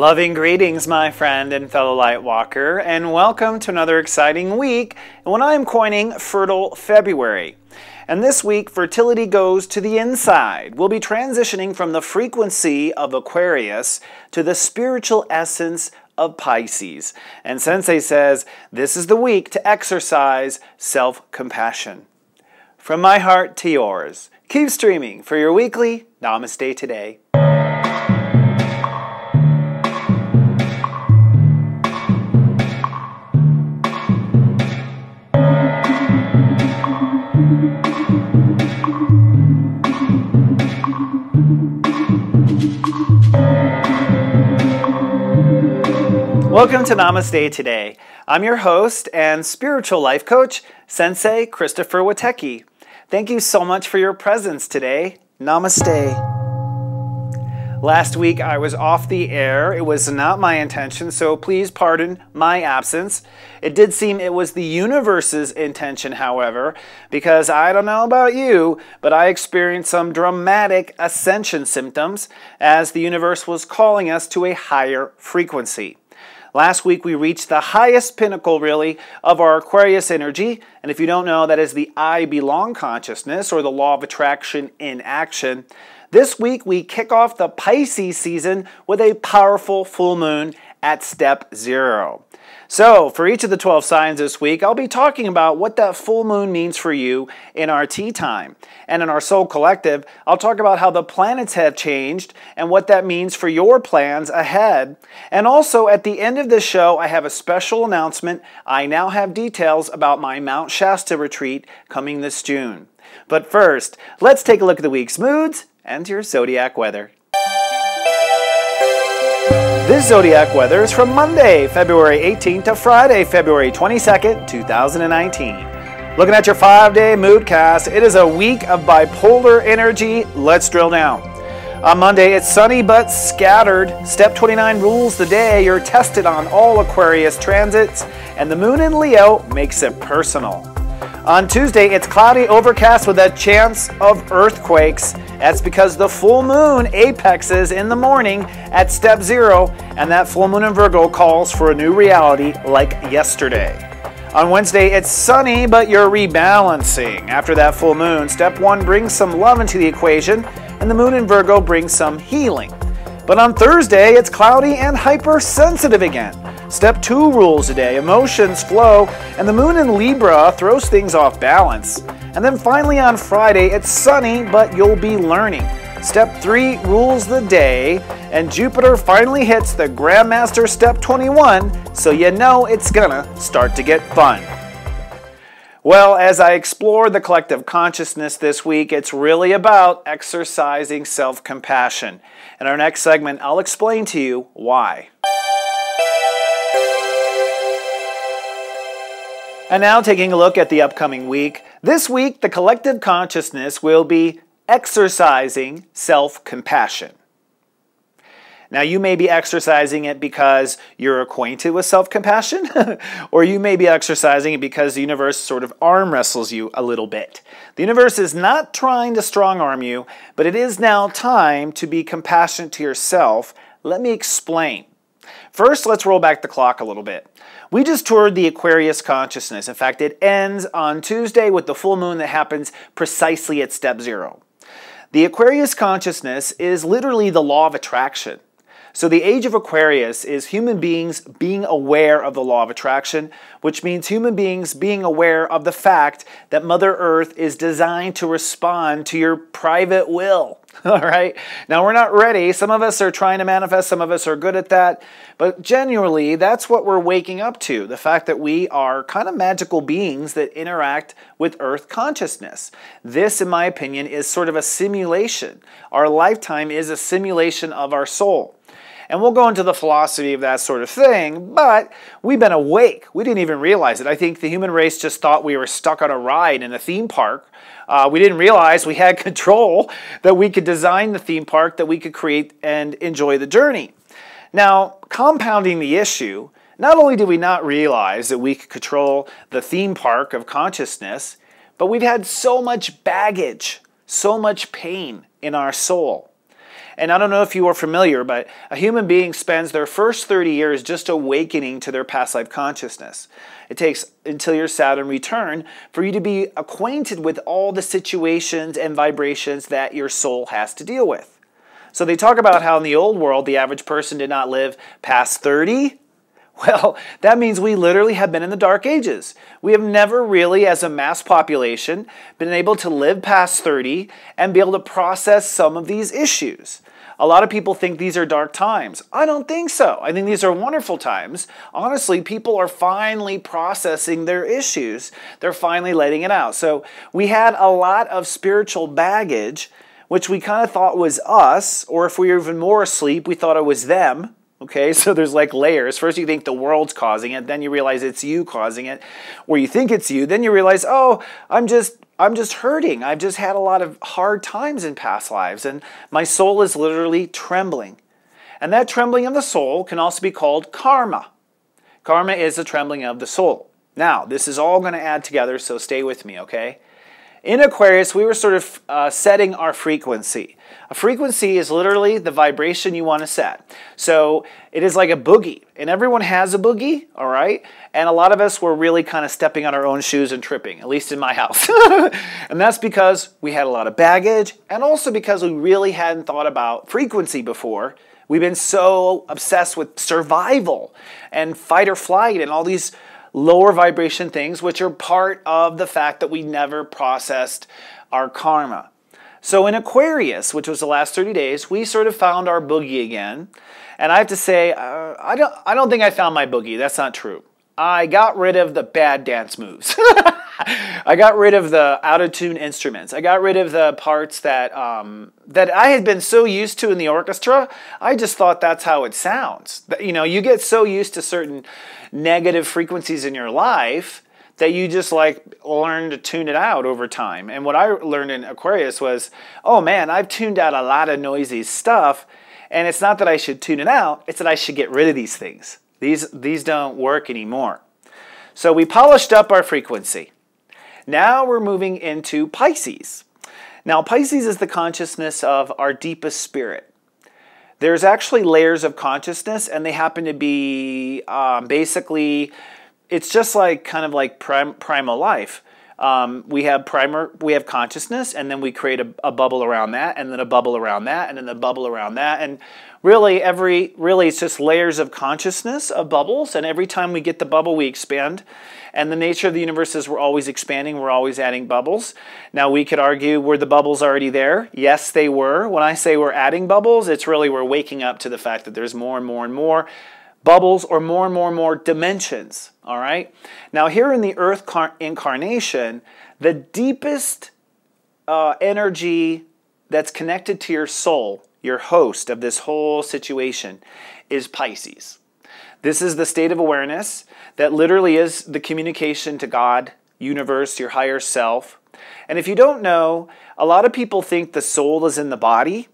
Loving greetings, my friend and fellow light walker, and welcome to another exciting week when I'm coining Fertile February. And this week, fertility goes to the inside. We'll be transitioning from the frequency of Aquarius to the spiritual essence of Pisces. And Sensei says this is the week to exercise self compassion. From my heart to yours, keep streaming for your weekly Namaste Today. Welcome to Namaste Today. I'm your host and spiritual life coach, Sensei Christopher Witecki. Thank you so much for your presence today. Namaste. Last week I was off the air. It was not my intention, so please pardon my absence. It did seem it was the universe's intention, however, because I don't know about you, but I experienced some dramatic ascension symptoms as the universe was calling us to a higher frequency. Last week we reached the highest pinnacle, really, of our Aquarius energy. And if you don't know, that is the I belong consciousness or the law of attraction in action. This week we kick off the Pisces season with a powerful full moon at step zero. So, for each of the 12 signs this week, I'll be talking about what that full moon means for you in our tea time. And in our Soul Collective, I'll talk about how the planets have changed and what that means for your plans ahead. And also, at the end of this show, I have a special announcement. I now have details about my Mount Shasta retreat coming this June. But first, let's take a look at the week's moods and your zodiac weather. Zodiac weather is from Monday, February 18th to Friday, February 22nd, 2019. Looking at your five day mood cast, it is a week of bipolar energy. Let's drill down. On Monday, it's sunny but scattered. Step 29 rules the day. You're tested on all Aquarius transits, and the moon in Leo makes it personal. On Tuesday, it's cloudy, overcast with a chance of earthquakes. That's because the full moon apexes in the morning at step zero, and that full moon in Virgo calls for a new reality like yesterday. On Wednesday, it's sunny, but you're rebalancing. After that full moon, step one brings some love into the equation, and the moon in Virgo brings some healing. But on Thursday, it's cloudy and hypersensitive again. Step 2 rules today emotions flow, and the moon in Libra throws things off balance. And then finally on Friday, it's sunny, but you'll be learning. Step 3 rules the day, and Jupiter finally hits the Grandmaster Step 21, so you know it's gonna start to get fun. Well, as I explore the collective consciousness this week, it's really about exercising self compassion. In our next segment, I'll explain to you why. And now, taking a look at the upcoming week. This week, the collective consciousness will be exercising self compassion. Now, you may be exercising it because you're acquainted with self compassion, or you may be exercising it because the universe sort of arm wrestles you a little bit. The universe is not trying to strong arm you, but it is now time to be compassionate to yourself. Let me explain. First, let's roll back the clock a little bit. We just toured the Aquarius consciousness. In fact, it ends on Tuesday with the full moon that happens precisely at step zero. The Aquarius consciousness is literally the law of attraction. So, the age of Aquarius is human beings being aware of the law of attraction, which means human beings being aware of the fact that Mother Earth is designed to respond to your private will. All right? Now, we're not ready. Some of us are trying to manifest, some of us are good at that. But genuinely, that's what we're waking up to the fact that we are kind of magical beings that interact with Earth consciousness. This, in my opinion, is sort of a simulation. Our lifetime is a simulation of our soul. And we'll go into the philosophy of that sort of thing, but we've been awake. We didn't even realize it. I think the human race just thought we were stuck on a ride in a theme park. Uh, we didn't realize we had control, that we could design the theme park, that we could create and enjoy the journey. Now, compounding the issue, not only did we not realize that we could control the theme park of consciousness, but we've had so much baggage, so much pain in our soul. And I don't know if you are familiar, but a human being spends their first 30 years just awakening to their past life consciousness. It takes until your Saturn return for you to be acquainted with all the situations and vibrations that your soul has to deal with. So they talk about how in the old world the average person did not live past 30. Well, that means we literally have been in the dark ages. We have never really, as a mass population, been able to live past 30 and be able to process some of these issues. A lot of people think these are dark times. I don't think so. I think these are wonderful times. Honestly, people are finally processing their issues. They're finally letting it out. So we had a lot of spiritual baggage which we kind of thought was us, or if we were even more asleep, we thought it was them. Okay, so there's like layers. First, you think the world's causing it, then you realize it's you causing it, or you think it's you, then you realize, oh, I'm just I'm just hurting. I've just had a lot of hard times in past lives, and my soul is literally trembling. And that trembling of the soul can also be called karma. Karma is the trembling of the soul. Now, this is all going to add together, so stay with me, okay? In Aquarius, we were sort of uh, setting our frequency. A frequency is literally the vibration you want to set. So it is like a boogie, and everyone has a boogie, all right? And a lot of us were really kind of stepping on our own shoes and tripping, at least in my house. and that's because we had a lot of baggage, and also because we really hadn't thought about frequency before. We've been so obsessed with survival and fight or flight and all these lower vibration things, which are part of the fact that we never processed our karma. So in Aquarius, which was the last 30 days, we sort of found our boogie again. And I have to say, uh, I, don't, I don't think I found my boogie. That's not true. I got rid of the bad dance moves. I got rid of the out of tune instruments. I got rid of the parts that um, that I had been so used to in the orchestra. I just thought that's how it sounds. You know, you get so used to certain negative frequencies in your life that you just like learn to tune it out over time. And what I learned in Aquarius was, oh man, I've tuned out a lot of noisy stuff. And it's not that I should tune it out, it's that I should get rid of these things. These, these don't work anymore. So we polished up our frequency. Now we're moving into Pisces. Now, Pisces is the consciousness of our deepest spirit. There's actually layers of consciousness, and they happen to be um, basically, it's just like kind of like prim- primal life. Um, we have primer, we have consciousness, and then we create a, a, bubble around that, and then a bubble around that, and then a bubble around that, and really every really it's just layers of consciousness of bubbles, and every time we get the bubble, we expand. And the nature of the universe is we're always expanding, we're always adding bubbles. Now we could argue were the bubbles already there? Yes, they were. When I say we're adding bubbles, it's really we're waking up to the fact that there's more and more and more bubbles or more and more and more dimensions. All right. Now, here in the Earth incarnation, the deepest uh, energy that's connected to your soul, your host of this whole situation, is Pisces. This is the state of awareness that literally is the communication to God, universe, your higher self. And if you don't know, a lot of people think the soul is in the body.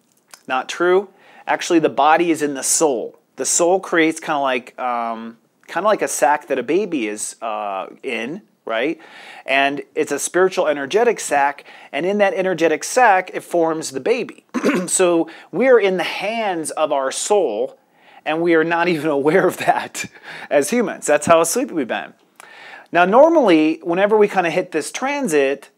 Not true. Actually, the body is in the soul the soul creates kind of like um, kind of like a sack that a baby is uh, in right and it's a spiritual energetic sack and in that energetic sack it forms the baby so we're in the hands of our soul and we are not even aware of that as humans that's how asleep we've been now normally whenever we kind of hit this transit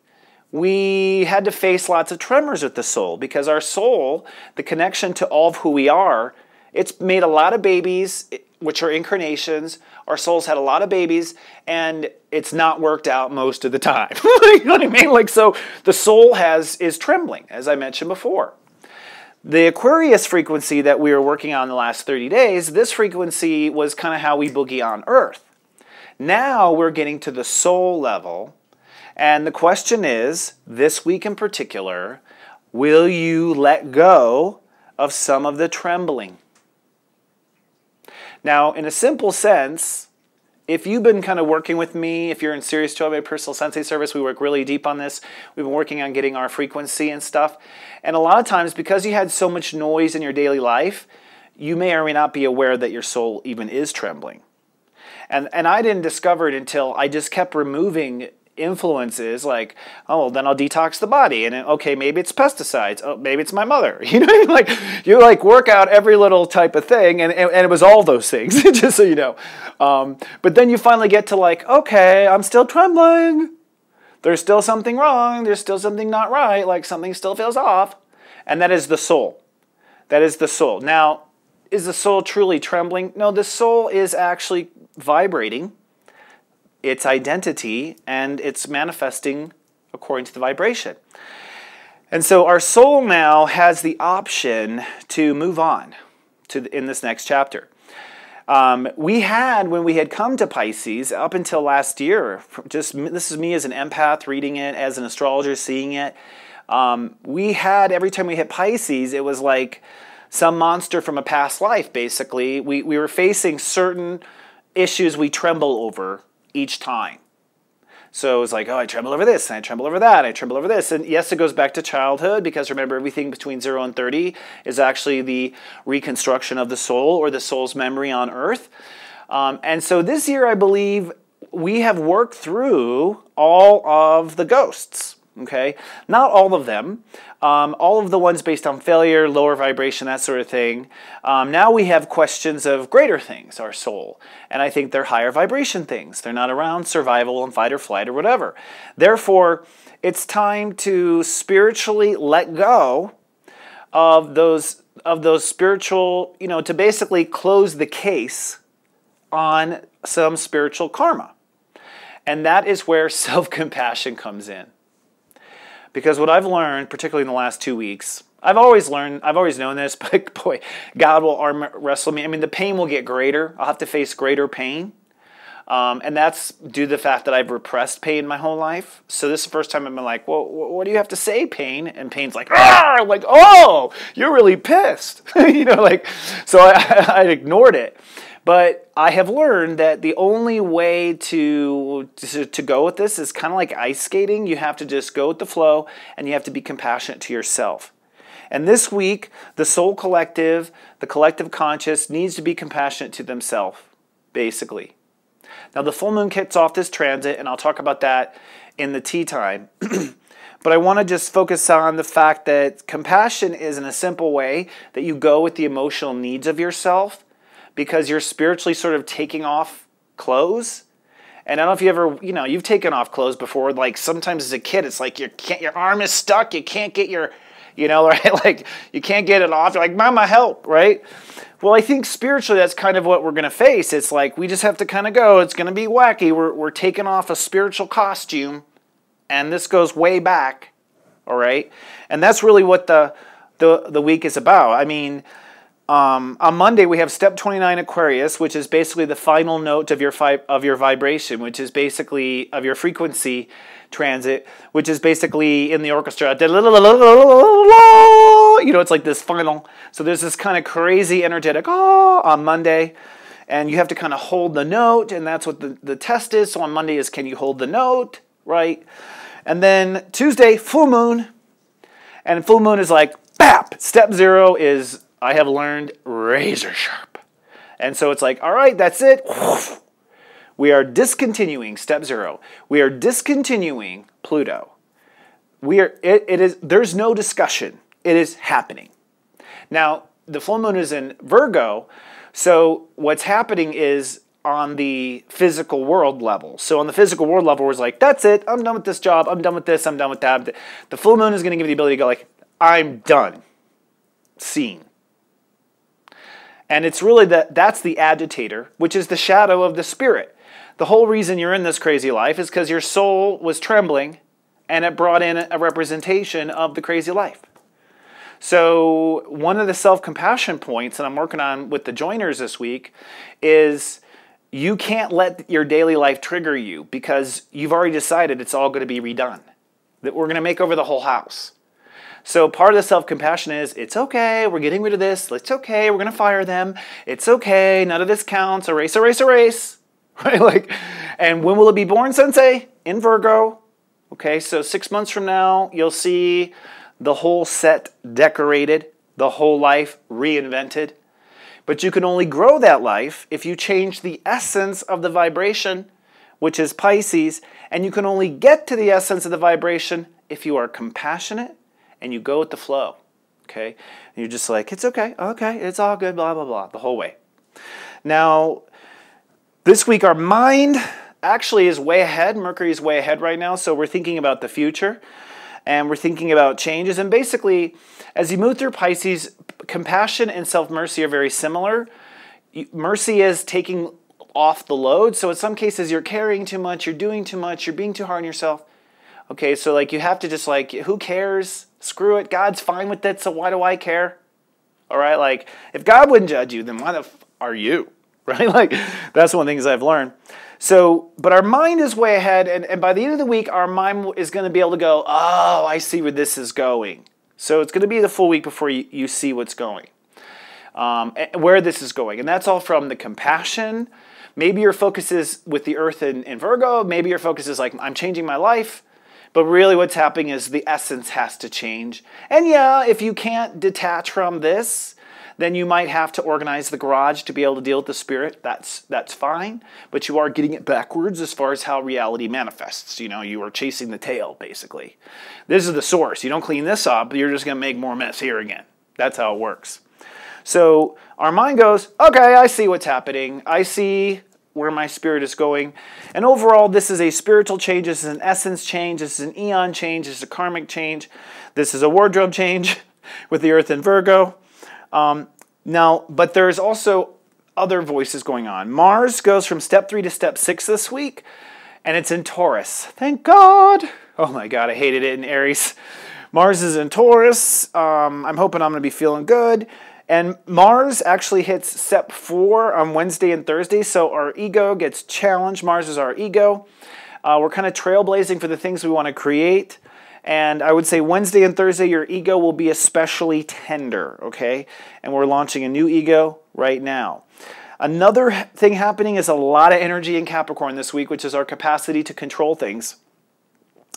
we had to face lots of tremors with the soul because our soul the connection to all of who we are it's made a lot of babies, which are incarnations. Our souls had a lot of babies, and it's not worked out most of the time. you know what I mean? Like so, the soul has is trembling, as I mentioned before. The Aquarius frequency that we were working on the last 30 days, this frequency was kind of how we boogie on Earth. Now we're getting to the soul level, and the question is, this week in particular, will you let go of some of the trembling? Now, in a simple sense, if you've been kind of working with me, if you're in Sirius 12 Personal Sensei Service, we work really deep on this. We've been working on getting our frequency and stuff. And a lot of times, because you had so much noise in your daily life, you may or may not be aware that your soul even is trembling. And, and I didn't discover it until I just kept removing influences like oh well, then i'll detox the body and okay maybe it's pesticides oh maybe it's my mother you know like you like work out every little type of thing and, and, and it was all those things just so you know. Um, but then you finally get to like okay i'm still trembling. There's still something wrong. There's still something not right. Like something still feels off. And that is the soul. That is the soul. Now is the soul truly trembling? No the soul is actually vibrating its identity and it's manifesting according to the vibration. And so our soul now has the option to move on to the, in this next chapter. Um, we had when we had come to Pisces up until last year. Just this is me as an empath reading it, as an astrologer seeing it. Um, we had every time we hit Pisces, it was like some monster from a past life. Basically, we we were facing certain issues we tremble over each time. So it's like, oh, I tremble over this, and I tremble over that, I tremble over this. And yes, it goes back to childhood because remember, everything between 0 and 30 is actually the reconstruction of the soul or the soul's memory on earth. Um, and so this year, I believe we have worked through all of the ghosts okay? Not all of them. Um, all of the ones based on failure, lower vibration, that sort of thing. Um, now we have questions of greater things, our soul. And I think they're higher vibration things. They're not around survival and fight or flight or whatever. Therefore, it's time to spiritually let go of those of those spiritual, you know, to basically close the case on some spiritual karma. And that is where self-compassion comes in. Because what I've learned, particularly in the last two weeks, I've always learned, I've always known this, but boy, God will arm wrestle me. I mean, the pain will get greater. I'll have to face greater pain. Um, and that's due to the fact that I've repressed pain my whole life. So this is the first time I've been like, well, what do you have to say, pain? And pain's like, ah, like, oh, you're really pissed. you know, like, so I, I ignored it. But I have learned that the only way to, to, to go with this is kind of like ice skating. You have to just go with the flow and you have to be compassionate to yourself. And this week, the soul collective, the collective conscious, needs to be compassionate to themselves, basically. Now, the full moon kicks off this transit, and I'll talk about that in the tea time. but I want to just focus on the fact that compassion is, in a simple way, that you go with the emotional needs of yourself because you're spiritually sort of taking off clothes. And I don't know if you ever, you know, you've taken off clothes before. Like sometimes as a kid, it's like you can't, your arm is stuck. You can't get your, you know, right? Like you can't get it off. You're like, Mama, help, right? Well, I think spiritually, that's kind of what we're going to face. It's like we just have to kind of go. It's going to be wacky. We're we're taking off a spiritual costume, and this goes way back, all right. And that's really what the the the week is about. I mean um, on Monday, we have step 29 Aquarius, which is basically the final note of your, of your vibration, which is basically of your frequency transit, which is basically in the orchestra. You know, it's like this final. So there's this kind of crazy energetic oh, on Monday. And you have to kind of hold the note, and that's what the, the test is. So on Monday is can you hold the note, right? And then Tuesday, full moon. And full moon is like, bap! Step zero is I have learned razor sharp. And so it's like, all right, that's it. We are discontinuing step zero. We are discontinuing Pluto. We are it, it is there's no discussion. It is happening. Now, the full moon is in Virgo, so what's happening is on the physical world level. So on the physical world level, we're like, that's it. I'm done with this job. I'm done with this. I'm done with that. The full moon is going to give you the ability to go like, I'm done. Seen. And it's really that that's the agitator, which is the shadow of the spirit. The whole reason you're in this crazy life is because your soul was trembling and it brought in a representation of the crazy life. So, one of the self compassion points that I'm working on with the joiners this week is you can't let your daily life trigger you because you've already decided it's all going to be redone, that we're going to make over the whole house. So part of the self-compassion is it's okay, we're getting rid of this, it's okay, we're gonna fire them, it's okay, none of this counts, erase, erase, erase. Right? Like, and when will it be born, Sensei? In Virgo. Okay, so six months from now, you'll see the whole set decorated, the whole life reinvented. But you can only grow that life if you change the essence of the vibration which is Pisces, and you can only get to the essence of the vibration if you are compassionate and you go with the flow. Okay? And you're just like, it's okay, okay, it's all good, blah, blah, blah, the whole way. Now, this week our mind actually is way ahead. Mercury is way ahead right now, so we're thinking about the future and we're thinking about changes. And basically, as you move through Pisces, compassion and self mercy are very similar. Mercy is taking off the load. So in some cases, you're carrying too much, you're doing too much, you're being too hard on yourself. Okay, so like you have to just like, who cares? Screw it. God's fine with it, so why do I care? All right, like if God wouldn't judge you, then why the f- are you? Right? Like that's one of the things I've learned. So, but our mind is way ahead, and, and by the end of the week, our mind is going to be able to go, oh, I see where this is going. So it's going to be the full week before you, you see what's going, um, where this is going. And that's all from the compassion. Maybe your focus is with the earth in, in Virgo. Maybe your focus is like, I'm changing my life. But really, what's happening is the essence has to change. And yeah, if you can't detach from this, then you might have to organize the garage to be able to deal with the spirit. That's that's fine, but you are getting it backwards as far as how reality manifests. You know, you are chasing the tail basically. This is the source. You don't clean this up, you're just going to make more mess here again. That's how it works. So our mind goes, okay, I see what's happening. I see where my spirit is going. And overall, this is a spiritual change. This is an essence change. This is an eon change. This is a karmic change. This is a wardrobe change with the Earth in Virgo. Um, now, but there's also other voices going on. Mars goes from step three to step six this week, and it's in Taurus. Thank God. Oh my God, I hated it in Aries. Mars is in Taurus. Um, I'm hoping I'm going to be feeling good. And Mars actually hits step four on Wednesday and Thursday, so our ego gets challenged. Mars is our ego. Uh, we're kind of trailblazing for the things we want to create. And I would say Wednesday and Thursday, your ego will be especially tender, okay? And we're launching a new ego right now. Another thing happening is a lot of energy in Capricorn this week, which is our capacity to control things.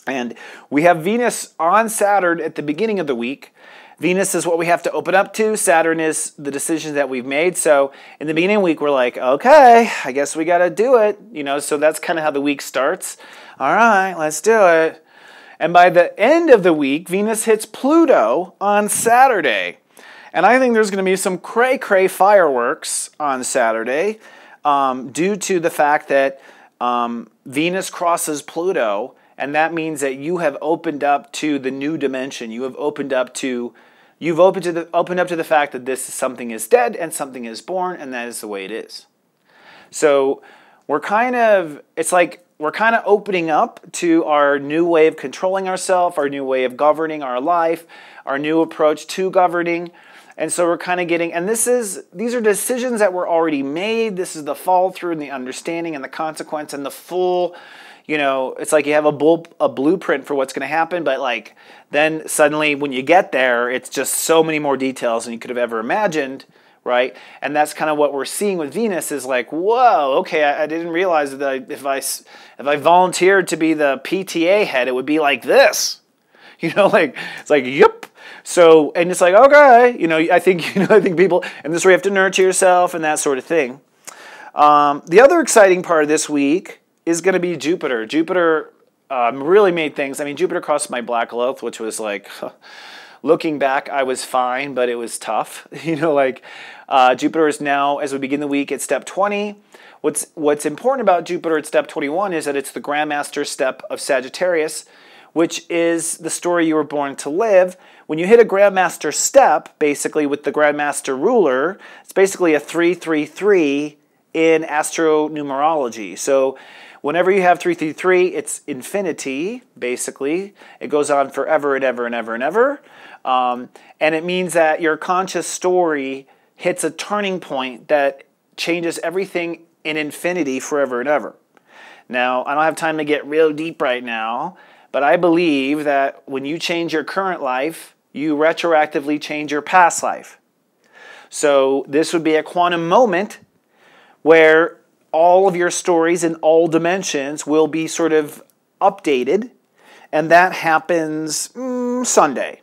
And we have Venus on Saturn at the beginning of the week. Venus is what we have to open up to. Saturn is the decisions that we've made. So in the beginning week, we're like, okay, I guess we got to do it. You know, so that's kind of how the week starts. All right, let's do it. And by the end of the week, Venus hits Pluto on Saturday. And I think there's going to be some cray cray fireworks on Saturday um, due to the fact that um, Venus crosses Pluto and that means that you have opened up to the new dimension. You have opened up to you've opened to the opened up to the fact that this something is dead and something is born and that is the way it is. So we're kind of it's like we're kind of opening up to our new way of controlling ourselves, our new way of governing our life, our new approach to governing. And so we're kind of getting, and this is, these are decisions that were already made. This is the fall through and the understanding and the consequence and the full you know, it's like you have a bull, a blueprint for what's going to happen, but like then suddenly when you get there, it's just so many more details than you could have ever imagined, right? And that's kind of what we're seeing with Venus is like, whoa, okay, I, I didn't realize that I, if I if I volunteered to be the PTA head, it would be like this, you know, like it's like yep. So and it's like okay, you know, I think you know, I think people, and this way you have to nurture yourself and that sort of thing. Um, the other exciting part of this week is going to be Jupiter. Jupiter um, really made things. I mean, Jupiter crossed my black loaf, which was like, looking back, I was fine, but it was tough. You know, like uh, Jupiter is now, as we begin the week, at step 20. What's what's important about Jupiter at step 21 is that it's the Grandmaster step of Sagittarius, which is the story you were born to live. When you hit a Grandmaster step, basically with the Grandmaster ruler, it's basically a 333 in astronumerology. So Whenever you have 333, it's infinity, basically. It goes on forever and ever and ever and ever. Um, and it means that your conscious story hits a turning point that changes everything in infinity forever and ever. Now, I don't have time to get real deep right now, but I believe that when you change your current life, you retroactively change your past life. So, this would be a quantum moment where all of your stories in all dimensions will be sort of updated, and that happens mm, Sunday.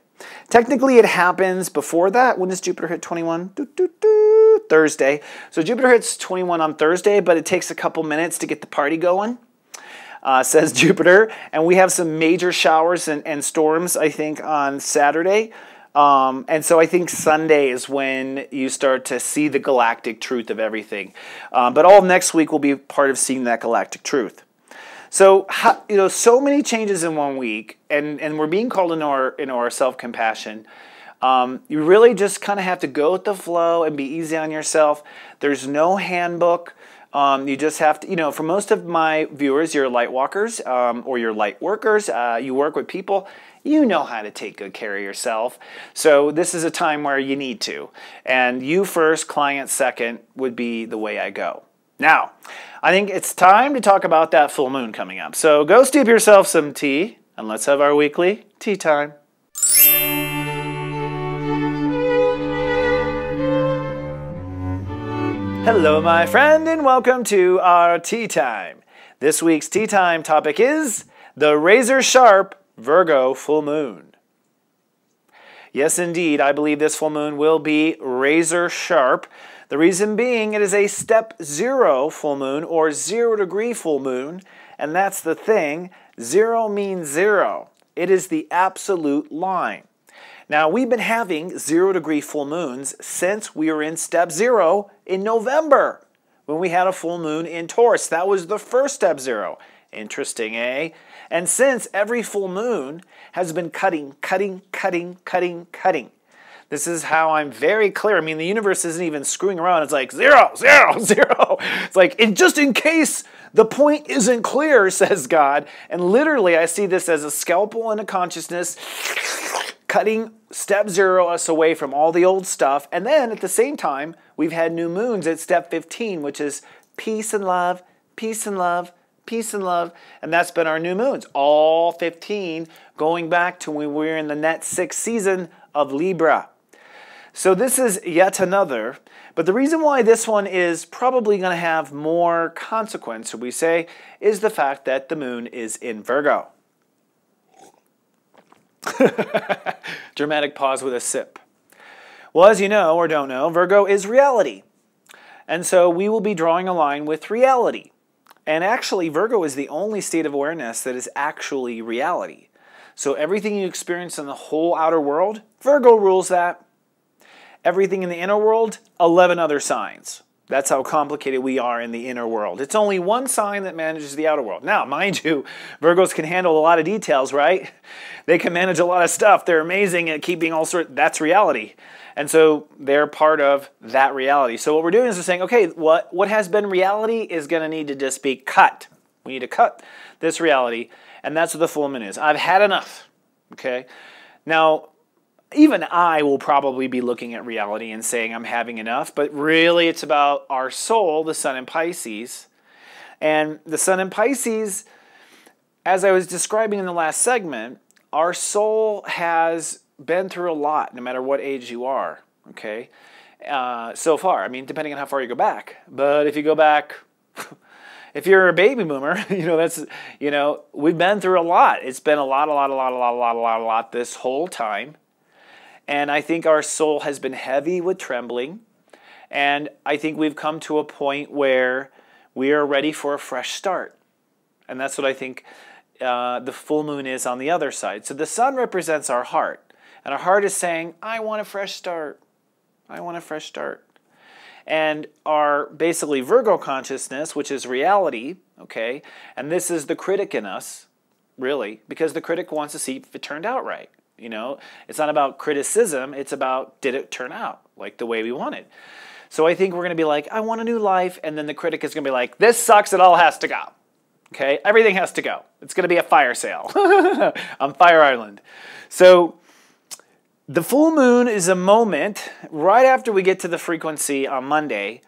Technically, it happens before that. When does Jupiter hit 21? Doo, doo, doo, Thursday. So Jupiter hits 21 on Thursday, but it takes a couple minutes to get the party going. uh, says Jupiter. And we have some major showers and, and storms, I think, on Saturday. Um, and so I think Sunday is when you start to see the galactic truth of everything. Um, but all next week will be part of seeing that galactic truth. So you know, so many changes in one week, and and we're being called into our into our self compassion. Um, you really just kind of have to go with the flow and be easy on yourself. There's no handbook. Um, you just have to, you know, for most of my viewers, you're light walkers um, or you're light workers. Uh, you work with people. You know how to take good care of yourself. So this is a time where you need to. And you first, client second would be the way I go. Now, I think it's time to talk about that full moon coming up. So go steep yourself some tea and let's have our weekly tea time. Hello, my friend, and welcome to our tea time. This week's tea time topic is the razor sharp Virgo full moon. Yes, indeed, I believe this full moon will be razor sharp. The reason being it is a step zero full moon or zero degree full moon, and that's the thing. Zero means zero, it is the absolute line. Now, we've been having zero degree full moons since we were in step zero in November when we had a full moon in Taurus. That was the first step zero. Interesting, eh? And since every full moon has been cutting, cutting, cutting, cutting, cutting. This is how I'm very clear. I mean, the universe isn't even screwing around. It's like zero, zero, zero. It's like, in, just in case the point isn't clear, says God. And literally, I see this as a scalpel in a consciousness cutting step zero us away from all the old stuff. And then at the same time, we've had new moons at step 15, which is peace and love, peace and love, peace and love. And that's been our new moons, all 15, going back to when we were in the net sixth season of Libra. So this is yet another. But the reason why this one is probably going to have more consequence, we say, is the fact that the moon is in Virgo. Dramatic pause with a sip. Well, as you know or don't know, Virgo is reality. And so we will be drawing a line with reality. And actually, Virgo is the only state of awareness that is actually reality. So everything you experience in the whole outer world, Virgo rules that. Everything in the inner world, 11 other signs. That's how complicated we are in the inner world. It's only one sign that manages the outer world. Now, mind you, Virgos can handle a lot of details, right? They can manage a lot of stuff. They're amazing at keeping all sorts. That's reality. And so they're part of that reality. So what we're doing is we're saying, okay, what, what has been reality is going to need to just be cut. We need to cut this reality. And that's what the moon is. I've had enough. Okay? Now, even I will probably be looking at reality and saying I'm having enough, but really it's about our soul, the sun in Pisces. And the sun in Pisces, as I was describing in the last segment, our soul has been through a lot, no matter what age you are, okay? Uh, so far, I mean, depending on how far you go back. But if you go back, if you're a baby boomer, you know, that's, you know, we've been through a lot. It's been a lot, a lot, a lot, a lot, a lot, a lot, a lot this whole time. And I think our soul has been heavy with trembling. And I think we've come to a point where we are ready for a fresh start. And that's what I think uh, the full moon is on the other side. So the sun represents our heart. And our heart is saying, I want a fresh start. I want a fresh start. And our basically Virgo consciousness, which is reality, okay, and this is the critic in us, really, because the critic wants to see if it turned out right. You know, it's not about criticism, it's about did it turn out like the way we wanted. So I think we're going to be like, I want a new life. And then the critic is going to be like, this sucks, it all has to go. Okay, everything has to go. It's going to be a fire sale on Fire Island. So the full moon is a moment right after we get to the frequency on Monday.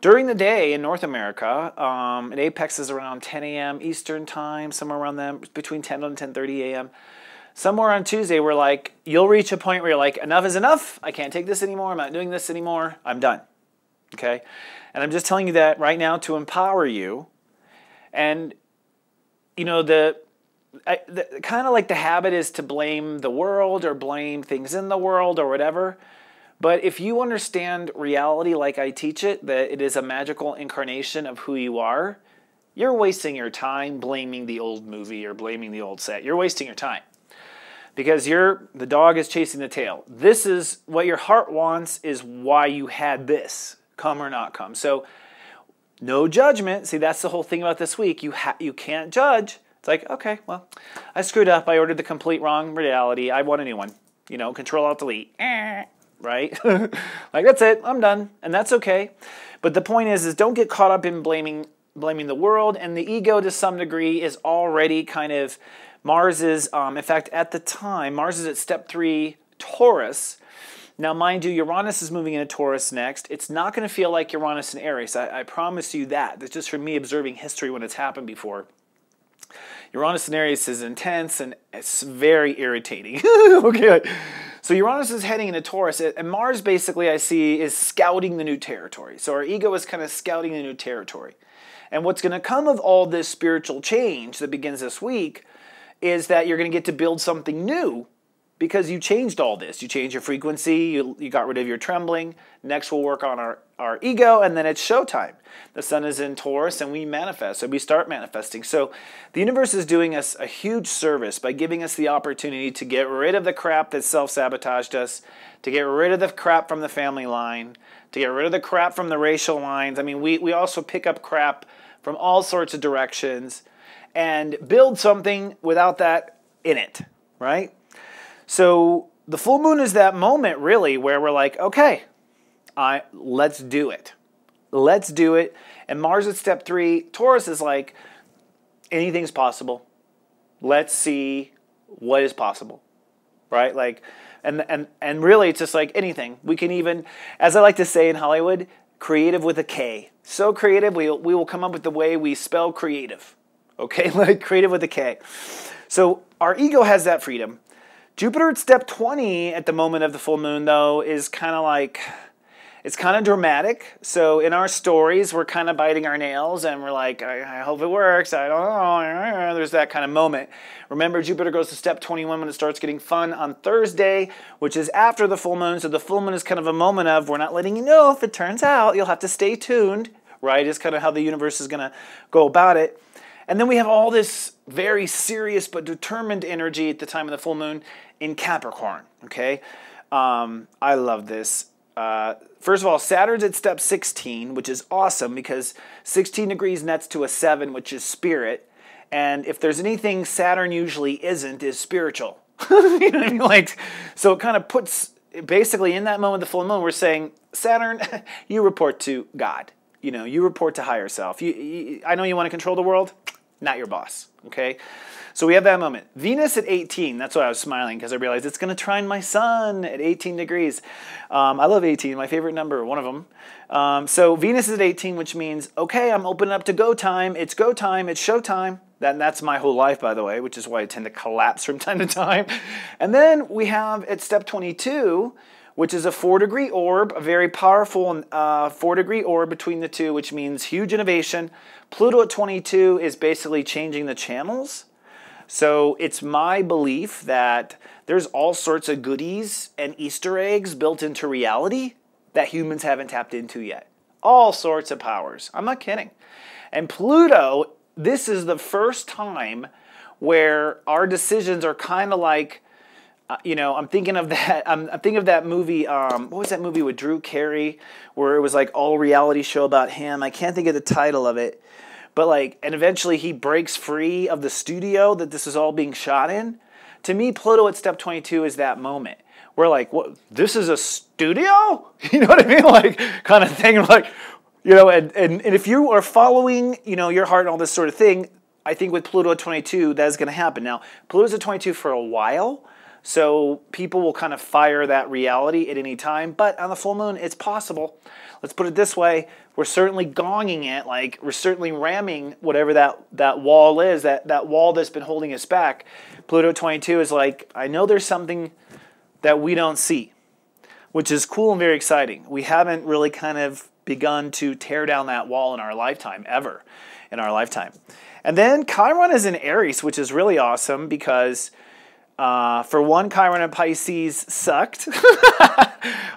During the day in North America, um, and apex is around 10 a.m. Eastern time, somewhere around them, between 10 and 10:30 a.m somewhere on Tuesday, we're like, you'll reach a point where you're like, enough is enough. I can't take this anymore. I'm not doing this anymore. I'm done. Okay? And I'm just telling you that right now to empower you. And, you know, the kind of like the habit is to blame the world or blame things in the world or whatever. But if you understand reality like I teach it, that it is a magical incarnation of who you are, you're wasting your time blaming the old movie or blaming the old set. You're wasting your time because you're the dog is chasing the tail. This is what your heart wants is why you had this, come or not come. So no judgment. See, that's the whole thing about this week. You ha- you can't judge. It's like, okay, well, I screwed up. I ordered the complete wrong reality. I want a new one. You know, control alt delete. Right? like that's it. I'm done. And that's okay. But the point is is don't get caught up in blaming blaming the world and the ego to some degree is already kind of Mars is, um, in fact, at the time, Mars is at step three, Taurus. Now, mind you, Uranus is moving into Taurus next. It's not going to feel like Uranus and Aries. I, I promise you that. That's just from me observing history when it's happened before. Uranus and Aries is intense and it's very irritating. okay. So Uranus is heading into Taurus, and Mars basically I see is scouting the new territory. So our ego is kind of scouting the new territory. And what's going to come of all this spiritual change that begins this week is that you're going to get to build something new because you changed all this. You changed your frequency, you, you got rid of your trembling. Next, we'll work on our, our ego, and then it's showtime. The sun is in Taurus, and we manifest. So we start manifesting. So the universe is doing us a huge service by giving us the opportunity to get rid of the crap that self sabotaged us, to get rid of the crap from the family line, to get rid of the crap from the racial lines. I mean, we, we also pick up crap from all sorts of directions and build something without that in it, right? So the full moon is that moment really where we're like, okay, I let's do it. Let's do it. And Mars at step 3, Taurus is like anything's possible. Let's see what is possible. Right? Like and and and really it's just like anything. We can even as I like to say in Hollywood, creative with a K. So creative we we will come up with the way we spell creative okay? like creative with a K. So our ego has that freedom. Jupiter at step 20 at the moment of the full moon, though, is kind of like, it's kind of dramatic. So in our stories, we're kind of biting our nails and we're like, I, I, hope it works. I don't know. There's that kind of moment. Remember, Jupiter goes to step 21 when it starts getting fun on Thursday, which is after the full moon. So the full moon is kind of a moment of, we're not letting you know if it turns out. You'll have to stay tuned, right? Is kind of how the universe is going to go about it. And then we have all this very serious but determined energy at the time of the full moon in Capricorn. Okay, um, I love this. Uh, first of all, Saturn's at step 16, which is awesome because 16 degrees nets to a 7, which is spirit. And if there's anything Saturn usually isn't, is spiritual. you know what I mean? Like, so it kind of puts basically in that moment the full moon, we're saying, Saturn, you report to God. You know, you report to higher self. You, you I know you want to control the world not your boss. Okay? So we have that moment. Venus at 18, that's why I was smiling because I realized it's going to trine my sun at 18 degrees. Um, I love 18, my favorite number, one of them. Um, so Venus is at 18, which means, okay, I'm opening up to go time. It's go time. It's show time. That, that's my whole life, by the way, which is why I tend to collapse from time to time. And then we have at step 22, which is a four degree orb, a very powerful uh, four degree orb between the two, which means huge innovation. Pluto at 22 is basically changing the channels. So it's my belief that there's all sorts of goodies and Easter eggs built into reality that humans haven't tapped into yet. All sorts of powers. I'm not kidding. And Pluto, this is the first time where our decisions are kind of like uh, you know, I'm thinking of that. I'm, I'm thinking of that movie. Um, what was that movie with Drew Carey, where it was like all reality show about him? I can't think of the title of it, but like, and eventually he breaks free of the studio that this is all being shot in. To me, Pluto at Step 22 is that moment. We're like, what? This is a studio? You know what I mean? Like, kind of thing. Like, you know, and, and, and if you are following, you know, your heart and all this sort of thing, I think with Pluto at 22, that is going to happen. Now, Pluto's at 22 for a while so people will kind of fire that reality at any time. But on the full moon, it's possible. Let's put it this way: we're certainly gonging it, like we're certainly ramming whatever that that wall is, that that wall that's been holding us back. Pluto 22 is like, I know there's something that we don't see, which is cool and very exciting. We haven't really kind of begun to tear down that wall in our lifetime ever, in our lifetime. And then Chiron is in Aries, which is really awesome because Uh, for one, Chiron and Pisces sucked.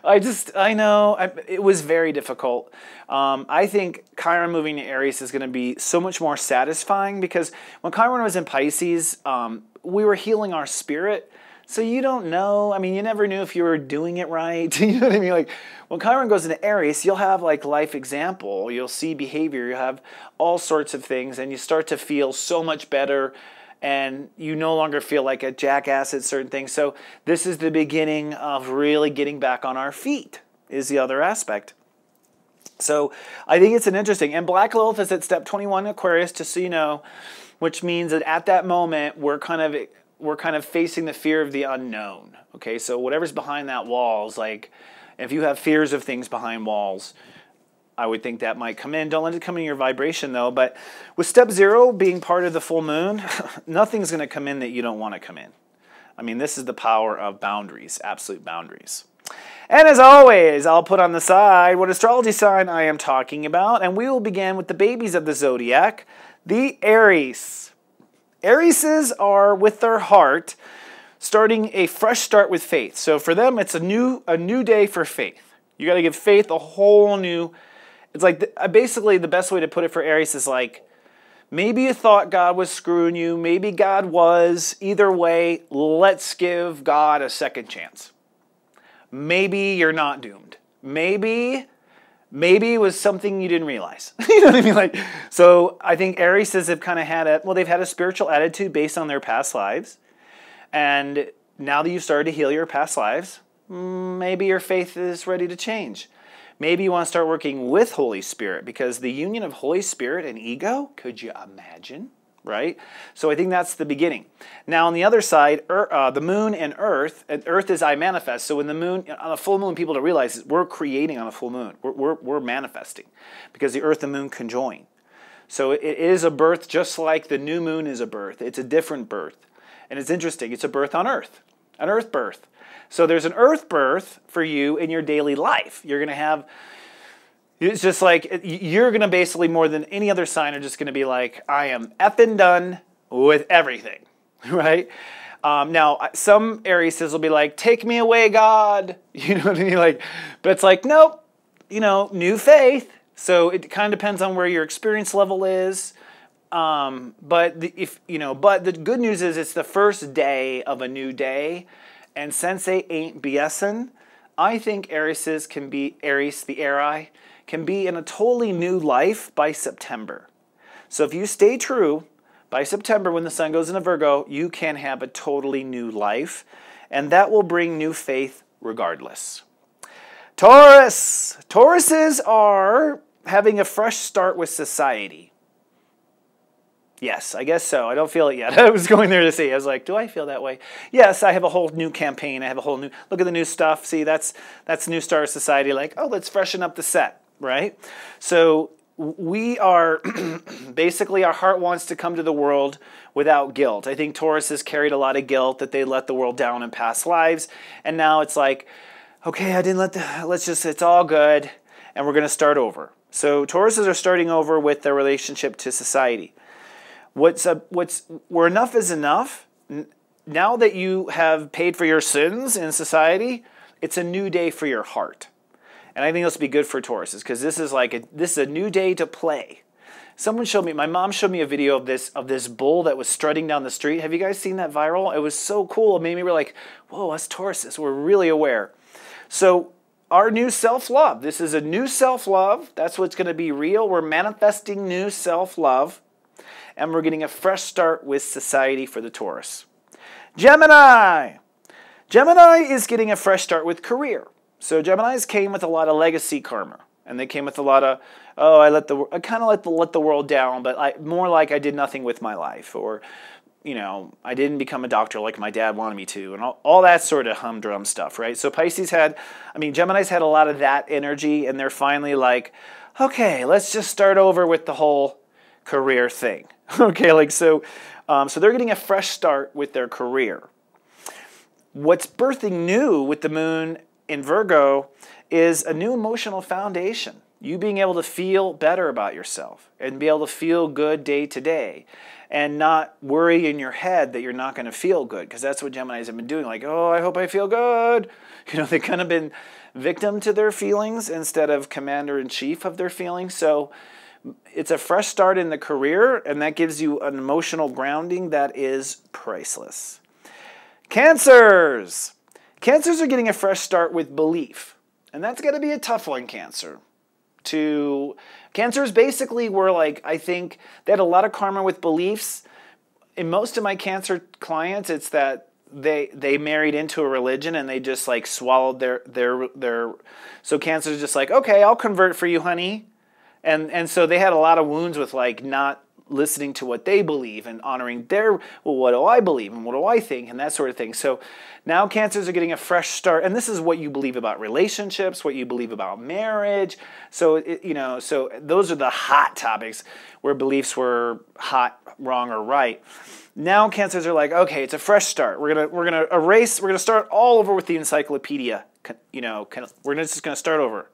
I just, I know, I, it was very difficult. Um, I think Chiron moving to Aries is going to be so much more satisfying because when Chiron was in Pisces, um, we were healing our spirit. So you don't know. I mean, you never knew if you were doing it right. you know what I mean? Like when Chiron goes into Aries, you'll have like life example. You'll see behavior. You'll have all sorts of things, and you start to feel so much better and you no longer feel like a jackass at certain things. So this is the beginning of really getting back on our feet is the other aspect. So I think it's an interesting and Black Lilith is at step 21 Aquarius, just so you know, which means that at that moment we're kind of we're kind of facing the fear of the unknown. Okay, so whatever's behind that wall is like if you have fears of things behind walls, I would think that might come in. Don't let it come in your vibration though. But with step zero being part of the full moon, nothing's going to come in that you don't want to come in. I mean, this is the power of boundaries, absolute boundaries. And as always, I'll put on the side what astrology sign I am talking about, and we will begin with the babies of the zodiac, the Aries. Arieses are with their heart starting a fresh start with faith. So for them, it's a new a new day for faith. You got to give faith a whole new it's like the, uh, basically the best way to put it for Aries is like maybe you thought God was screwing you, maybe God was. Either way, let's give God a second chance. Maybe you're not doomed. Maybe maybe it was something you didn't realize. you know what I mean? Like, so I think Aries have kind of had a well, they've had a spiritual attitude based on their past lives, and now that you've started to heal your past lives, mm, maybe your faith is ready to change. Maybe you want to start working with Holy Spirit because the union of Holy Spirit and ego, could you imagine? Right? So I think that's the beginning. Now, on the other side, uh, the moon and earth, earth is I manifest. So when the moon, on a full moon, people don't realize we're creating on a full moon. We're, we're, we're manifesting because the earth and moon conjoin. So it is a birth just like the new moon is a birth. It's a different birth. And it's interesting, it's a birth on earth, an earth birth. So there's an earth birth for you in your daily life. You're going to have, it's just like, you're going to basically, more than any other sign, are just going to be like, I am effing done with everything, right? Um, now, some Aries will be like, take me away, God. You know what I mean? Like, but it's like, nope, you know, new faith. So it kind of depends on where your experience level is. Um, but the, if you know, but the good news is it's the first day of a new day and Sensei ain't BSing, I think Aries can be Aries, the Aries, can be in a totally new life by September. So if you stay true, by September when the sun goes into Virgo, you can have a totally new life, and that will bring new faith regardless. Taurus! Tauruses are having a fresh start with society. Yes, I guess so. I don't feel it yet. I was going there to see. I was like, do I feel that way? Yes, I have a whole new campaign. I have a whole new look at the new stuff. See, that's that's New Star Society. Like, oh, let's freshen up the set, right? So we are basically our heart wants to come to the world without guilt. I think Taurus has carried a lot of guilt that they let the world down in past lives, and now it's like, okay, I didn't let the. Let's just. It's all good, and we're going to start over. So Tauruses are starting over with their relationship to society. What's a, what's where enough is enough. Now that you have paid for your sins in society, it's a new day for your heart, and I think this will be good for Tauruses because this is like a, this is a new day to play. Someone showed me. My mom showed me a video of this of this bull that was strutting down the street. Have you guys seen that viral? It was so cool. It made me like, whoa, us Tauruses, we're really aware. So our new self love. This is a new self love. That's what's going to be real. We're manifesting new self love and we're getting a fresh start with society for the Taurus. Gemini! Gemini is getting a fresh start with career. So Geminis came with a lot of legacy karma, and they came with a lot of, oh, I let the, I kind of let the let the world down, but I, more like I did nothing with my life, or, you know, I didn't become a doctor like my dad wanted me to, and all, all that sort of humdrum stuff, right? So Pisces had, I mean, Gemini's had a lot of that energy, and they're finally like, okay, let's just start over with the whole career thing. okay, like so, um, so they're getting a fresh start with their career. What's birthing new with the moon in Virgo is a new emotional foundation. You being able to feel better about yourself and be able to feel good day to day and not worry in your head that you're not going to feel good because that's what Geminis have been doing. Like, oh, I hope I feel good. You know, they've kind of been victim to their feelings instead of commander in chief of their feelings. So it's a fresh start in the career, and that gives you an emotional grounding that is priceless. Cancers! Cancers are getting a fresh start with belief, and that's going to be a tough one, Cancer. To cancers basically were like I think they had a lot of karma with beliefs. In most of my cancer clients, it's that they they married into a religion and they just like swallowed their their their so cancer's just like okay I'll convert for you honey and and so they had a lot of wounds with like not listening to what they believe and honoring their well what do i believe and what do i think and that sort of thing. So now cancers are getting a fresh start. And this is what you believe about relationships what you believe about marriage. So it, you know so those are the hot topics where beliefs were hot wrong or right. Now cancers are like okay it's a fresh start. We're gonna we're gonna erase we're gonna start all over with the encyclopedia. You know we're just gonna start over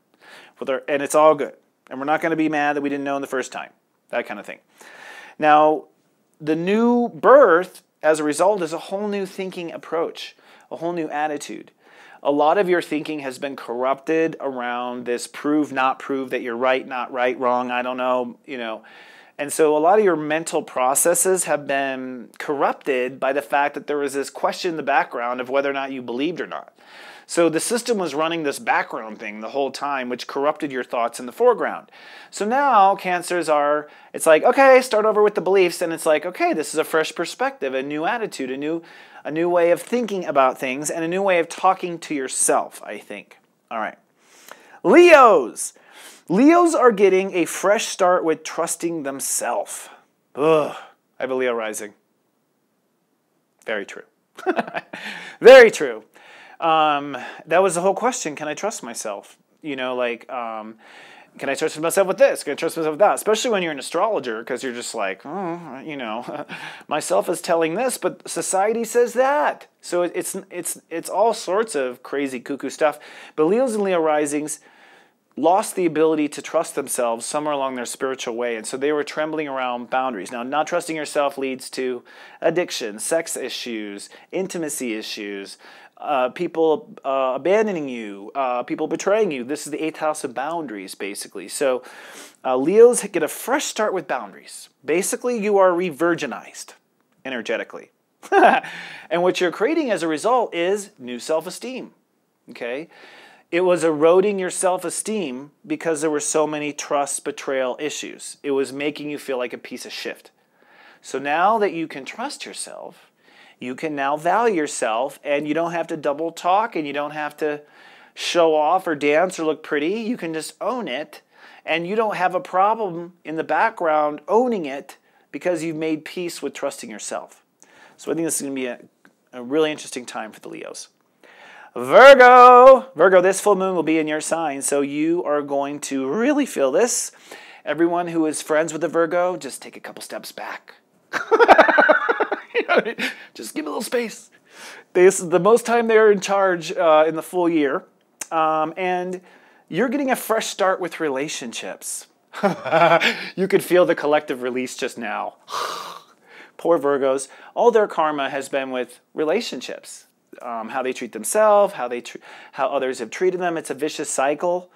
with our, and it's all good and we're not going to be mad that we didn't know in the first time. That kind of thing. Now, the new birth, as a result, is a whole new thinking approach, a whole new attitude. A lot of your thinking has been corrupted around this prove, not prove that you're right, not right, wrong, I don't know, you know. And so a lot of your mental processes have been corrupted by the fact that there was this question in the background of whether or not you believed or not. So the system was running this background thing the whole time, which corrupted your thoughts in the foreground. So now cancers are, it's like, okay, start over with the beliefs, and it's like, okay, this is a fresh perspective, a new attitude, a new, a new way of thinking about things, and a new way of talking to yourself, I think. All right. Leos. Leos are getting a fresh start with trusting themselves. Ugh, I have a Leo rising. Very true. Very true um, that was the whole question. Can I trust myself? You know, like, um, can I trust myself with this? Can I trust myself with that? Especially when you're an astrologer, because you're just like, oh, you know, myself is telling this, but society says that. So it's it's it's all sorts of crazy cuckoo stuff. But Leos and Leo risings lost the ability to trust themselves somewhere along their spiritual way, and so they were trembling around boundaries. Now, not trusting yourself leads to addiction, sex issues, intimacy issues, uh, people uh, abandoning you, uh, people betraying you. This is the eighth house of boundaries, basically. So uh, Leos get a fresh start with boundaries. Basically, you are revirginized energetically. and what you're creating as a result is new self esteem. Okay? It was eroding your self esteem because there were so many trust betrayal issues. It was making you feel like a piece of shit. So now that you can trust yourself, you can now value yourself and you don't have to double talk and you don't have to show off or dance or look pretty. You can just own it and you don't have a problem in the background owning it because you've made peace with trusting yourself. So I think this is going to be a, a really interesting time for the Leos. Virgo! Virgo, this full moon will be in your sign, so you are going to really feel this. Everyone who is friends with a Virgo, just take a couple steps back. Just give me a little space. This is the most time they're in charge uh, in the full year. Um, and you're getting a fresh start with relationships. you could feel the collective release just now. Poor Virgos. All their karma has been with relationships. Um, how they treat themselves, how they tr- how others have treated them. It's a vicious cycle,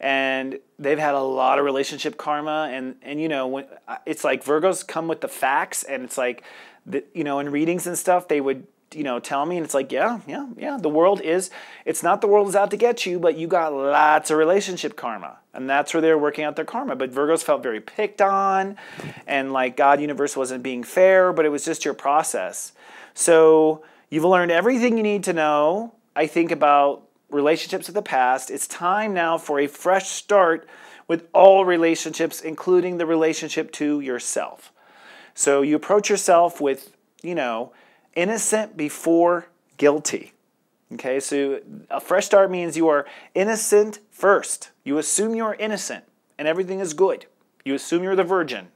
and they've had a lot of relationship karma. And and you know when it's like Virgos come with the facts, and it's like that you know in readings and stuff they would you know tell me and it's like yeah yeah yeah the world is it's not the world is out to get you but you got lots of relationship karma and that's where they're working out their karma. But virgos felt very picked on and like god universe wasn't being fair but it was just your process. So you've learned everything you need to know i think about relationships of the past. It's time now for a fresh start with all relationships including the relationship to yourself so you approach yourself with, you know, innocent before guilty. Okay, so a fresh start means you are innocent first. You assume you are innocent and everything is good. You assume you're the virgin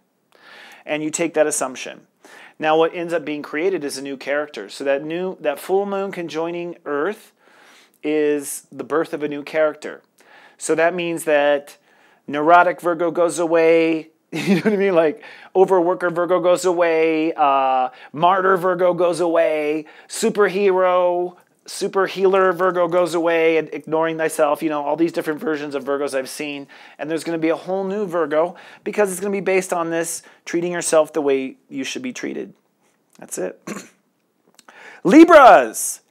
and you take that assumption. Now what ends up being created is a new character. So that new that full moon conjoining earth is the birth of a new character. So that means that neurotic Virgo goes away. You know what I mean? Like overworker Virgo goes away, uh, martyr Virgo goes away, superhero, super healer Virgo goes away, and ignoring thyself. You know all these different versions of Virgos I've seen, and there's going to be a whole new Virgo because it's going to be based on this treating yourself the way you should be treated. That's it. Libras.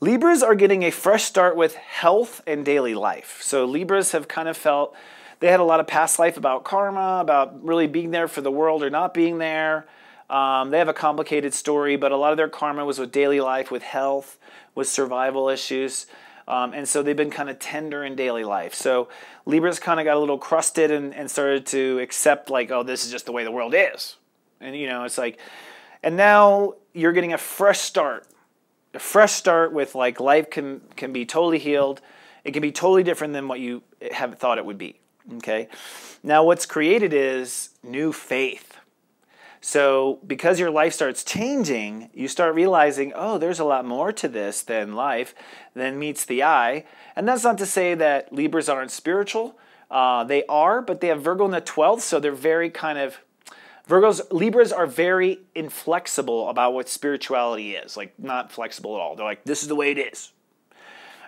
Libras are getting a fresh start with health and daily life. So Libras have kind of felt they had a lot of past life about karma, about really being there for the world or not being there. Um, they have a complicated story, but a lot of their karma was with daily life, with health, with survival issues. Um, and so they've been kind of tender in daily life. So Libras kind of got a little crusted and, and started to accept, like, oh, this is just the way the world is. And, you know, it's like, and now you're getting a fresh start. A fresh start with like life can, can be totally healed. It can be totally different than what you have thought it would be. Okay. Now, what's created is new faith. So, because your life starts changing, you start realizing, oh, there's a lot more to this than life, than meets the eye. And that's not to say that Libras aren't spiritual. Uh, they are, but they have Virgo in the 12th, so they're very kind of. Virgos, Libras are very inflexible about what spirituality is. Like, not flexible at all. They're like, this is the way it is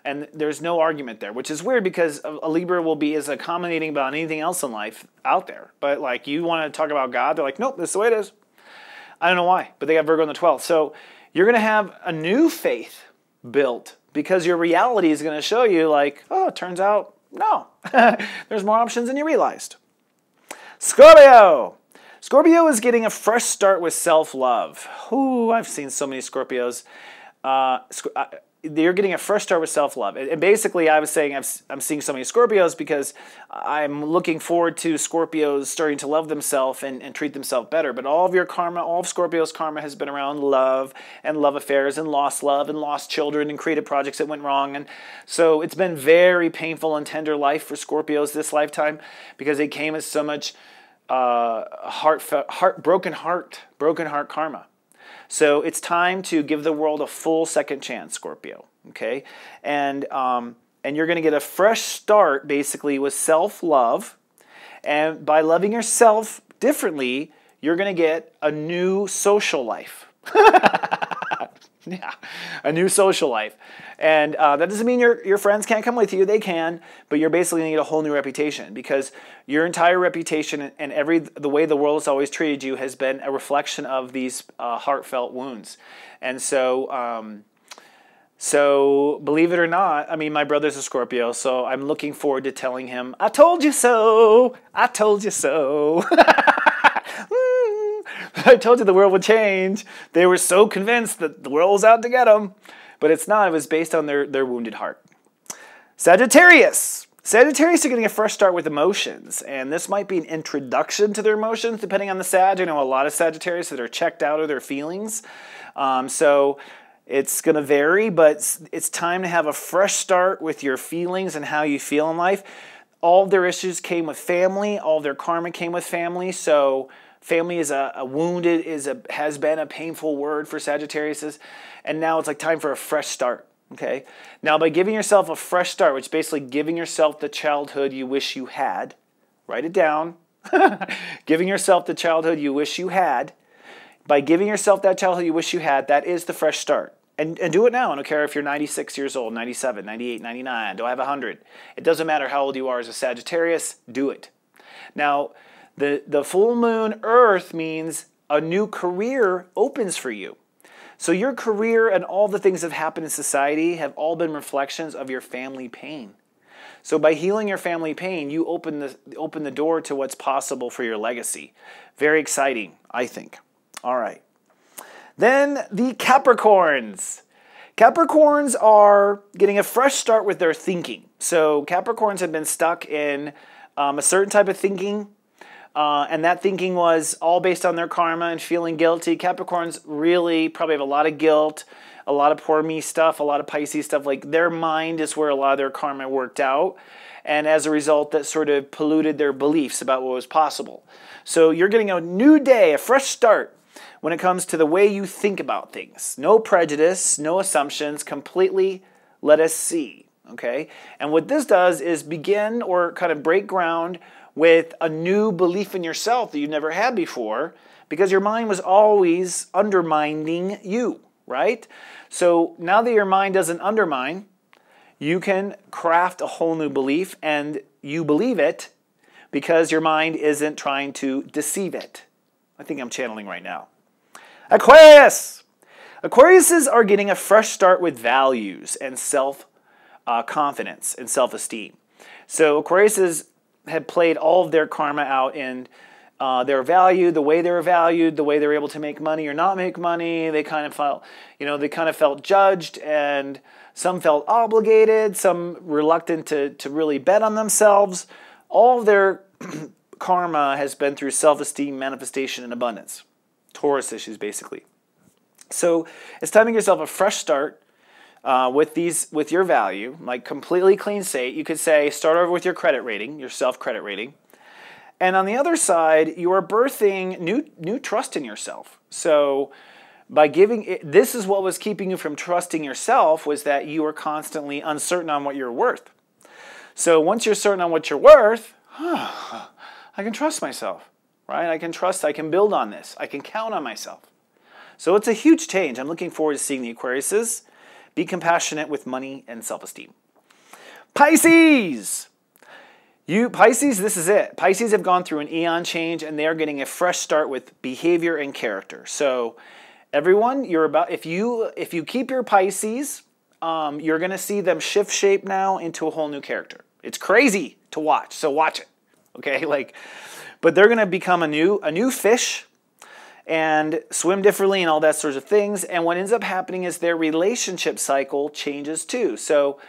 and there's no argument there, which is weird because a Libra will be as accommodating about anything else in life out there. But like you want to talk about God, they're like, nope, this is the way it is. I don't know why, but they got Virgo in the 12th. So you're going to have a new faith built because your reality is going to show you like, oh, it turns out no, there's more options than you realized. Scorpio. Scorpio is getting a fresh start with self love. Ooh, I've seen so many Scorpios. Uh, uh you're getting a fresh start with self love. And basically, I was saying I'm seeing so many Scorpios because I'm looking forward to Scorpios starting to love themselves and, and treat themselves better. But all of your karma, all of Scorpio's karma has been around love and love affairs and lost love and lost children and creative projects that went wrong. And so it's been very painful and tender life for Scorpios this lifetime because they came as so much uh, heart, heart, broken heart, broken heart karma. So it's time to give the world a full second chance, Scorpio. Okay, and um, and you're going to get a fresh start, basically, with self love, and by loving yourself differently, you're going to get a new social life. yeah, a new social life. And uh, that doesn't mean your, your friends can't come with you. They can, but you're basically to get a whole new reputation because your entire reputation and every the way the world has always treated you has been a reflection of these uh, heartfelt wounds. And so, um, so believe it or not, I mean, my brother's a Scorpio, so I'm looking forward to telling him, I told you so. I told you so. I told you the world would change. They were so convinced that the world was out to get them. But it's not. It was based on their, their wounded heart. Sagittarius. Sagittarius are getting a fresh start with emotions, and this might be an introduction to their emotions, depending on the Sag. I know a lot of Sagittarius that are checked out of their feelings. Um, so it's going to vary, but it's time to have a fresh start with your feelings and how you feel in life. All their issues came with family, all their karma came with family, so Family is a, a wounded, is a has been a painful word for Sagittarius, and now it's like time for a fresh start. Okay. Now, by giving yourself a fresh start, which basically giving yourself the childhood you wish you had, write it down. giving yourself the childhood you wish you had. By giving yourself that childhood you wish you had, that is the fresh start. And, and do it now. I don't care if you're 96 years old, 97, 98, 99, do I have 100? It doesn't matter how old you are as a Sagittarius, do it. Now, the, the full moon earth means a new career opens for you. So your career and all the things that have happened in society have all been reflections of your family pain. So by healing your family pain, you open the open the door to what's possible for your legacy. Very exciting, I think. All right. Then the Capricorns. Capricorns are getting a fresh start with their thinking. So Capricorns have been stuck in um, a certain type of thinking uh, and that thinking was all based on their karma and feeling guilty. Capricorns really probably have a lot of guilt, a lot of poor me stuff, a lot of Pisces stuff. Like their mind is where a lot of their karma worked out. And as a result, that sort of polluted their beliefs about what was possible. So you're getting a new day, a fresh start when it comes to the way you think about things. No prejudice, no assumptions, completely let us see. Okay? And what this does is begin or kind of break ground with a new belief in yourself that you've never had before because your mind was always undermining you, right? So now that your mind doesn't undermine, you can craft a whole new belief and you believe it because your mind isn't trying to deceive it. I think I'm channeling right now. Aquarius! Aquariuses are getting a fresh start with values and self uh, confidence and self esteem. So Aquariuses had played all of their karma out in uh, their value, the way they were valued, the way they were able to make money or not make money. They kind of felt, you know, they kind of felt judged, and some felt obligated, some reluctant to to really bet on themselves. All of their karma has been through self-esteem, manifestation, and abundance. Taurus issues, basically. So it's give yourself a fresh start uh, with these with your value, like completely clean slate. You could say start over with your credit rating, your self credit rating, and on the other side, you are birthing new new trust in yourself. So by giving it, this is what was keeping you from trusting yourself was that you were constantly uncertain on what you're worth. So once you're certain on what you're worth, I can trust myself, right? I can trust, I can build on this, I can count on myself. So it's a huge change. I'm looking forward to seeing the Aquariuses. Be compassionate with money and self esteem. Pisces! You Pisces, this is it. Pisces have gone through an eon change and they are getting a fresh start with behavior and character. So everyone, you're about if you if you keep your Pisces, um, you're gonna see them shift shape now into a whole new character. It's crazy to watch. So watch it. Okay, like but they're gonna become a new a new fish and swim differently and all that sorts of things. And what ends up happening is their relationship cycle changes too. So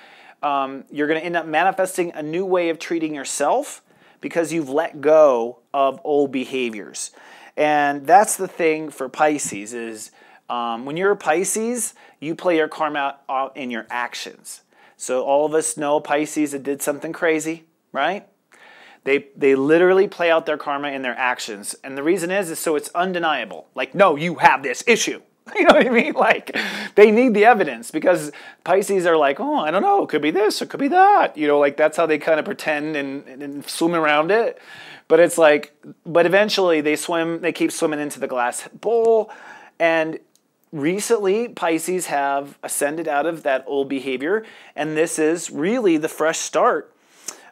um, you're going to end up manifesting a new way of treating yourself because you've let go of old behaviors. And that's the thing for Pisces is um, when you're a Pisces, you play your karma out in your actions. So all of us know Pisces that did something crazy, right? They, they literally play out their karma in their actions. And the reason is, is so it's undeniable. Like, no, you have this issue. You know what I mean? Like, they need the evidence because Pisces are like, oh, I don't know, it could be this, it could be that. You know, like that's how they kind of pretend and, and swim around it. But it's like, but eventually they swim, they keep swimming into the glass bowl. And recently, Pisces have ascended out of that old behavior. And this is really the fresh start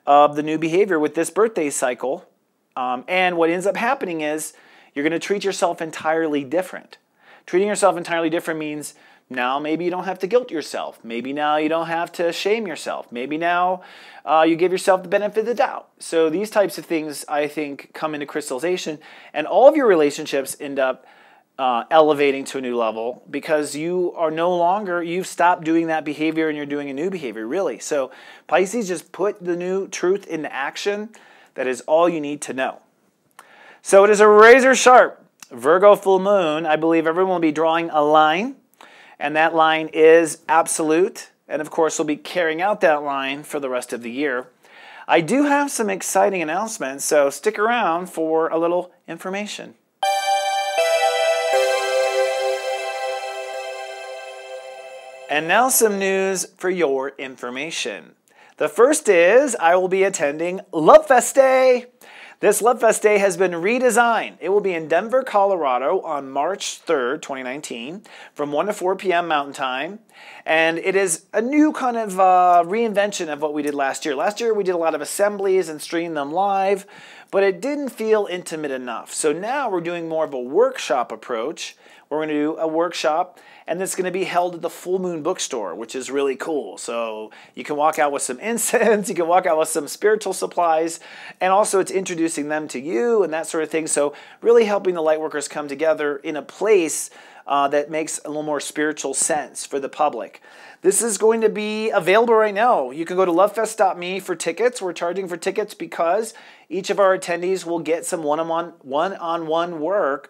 of the new behavior with this birthday cycle. Um, and what ends up happening is you're going to treat yourself entirely different. Treating yourself entirely different means now maybe you don't have to guilt yourself. Maybe now you don't have to shame yourself. Maybe now uh, you give yourself the benefit of the doubt. So these types of things, I think, come into crystallization, and all of your relationships end up uh, elevating to a new level because you are no longer, you've stopped doing that behavior and you're doing a new behavior, really. So Pisces just put the new truth into action. That is all you need to know. So it is a razor sharp Virgo full moon. I believe everyone will be drawing a line, and that line is absolute. And of course, we'll be carrying out that line for the rest of the year. I do have some exciting announcements, so stick around for a little information. And now some news for your information. The first is I will be attending Love Fest Day. This Love Fest Day has been redesigned. It will be in Denver, Colorado on March 3rd, 2019, from 1 to 4 p.m. Mountain Time. And it is a new kind of uh, reinvention of what we did last year. Last year we did a lot of assemblies and streamed them live, but it didn't feel intimate enough. So now we're doing more of a workshop approach. We're going to do a workshop and it's going to be held at the Full Moon Bookstore, which is really cool. So you can walk out with some incense, you can walk out with some spiritual supplies, and also it's introducing them to you and that sort of thing. So really helping the lightworkers come together in a place uh, that makes a little more spiritual sense for the public. This is going to be available right now. You can go to lovefest.me for tickets. We're charging for tickets because each of our attendees will get some one-on-one one-on-one work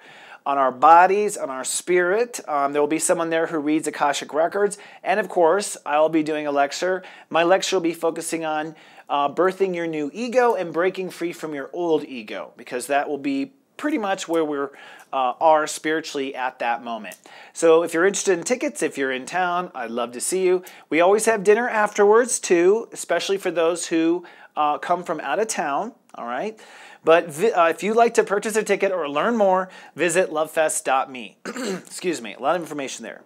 on our bodies, on our spirit. Um, there will be someone there who reads Akashic Records. And of course, I'll be doing a lecture. My lecture will be focusing on uh, birthing your new ego and breaking free from your old ego, because that will be pretty much where we uh, are spiritually at that moment. So if you're interested in tickets, if you're in town, I'd love to see you. We always have dinner afterwards too, especially for those who uh, come from out of town. All right. But uh, if you'd like to purchase a ticket or learn more, visit lovefest.me. Excuse me, a lot of information there.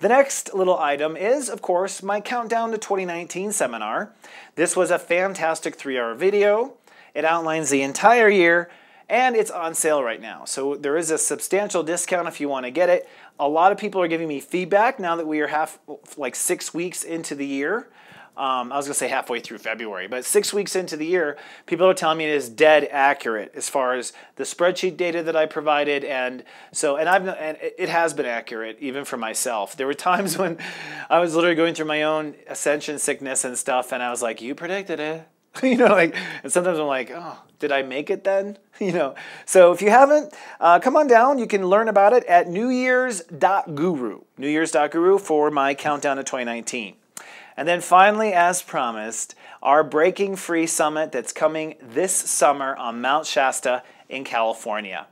The next little item is, of course, my Countdown to 2019 seminar. This was a fantastic three hour video. It outlines the entire year and it's on sale right now. So there is a substantial discount if you want to get it. A lot of people are giving me feedback now that we are half, like six weeks into the year. Um, I was going to say halfway through February, but six weeks into the year, people are telling me it is dead accurate as far as the spreadsheet data that I provided, and so and I've and it has been accurate even for myself. There were times when I was literally going through my own ascension sickness and stuff, and I was like, "You predicted it." you know, like, and sometimes I'm like, oh, did I make it then? you know, so if you haven't, uh, come on down. You can learn about it at newyears.guru, newyears.guru for my countdown to 2019. And then finally, as promised, our Breaking Free Summit that's coming this summer on Mount Shasta in California.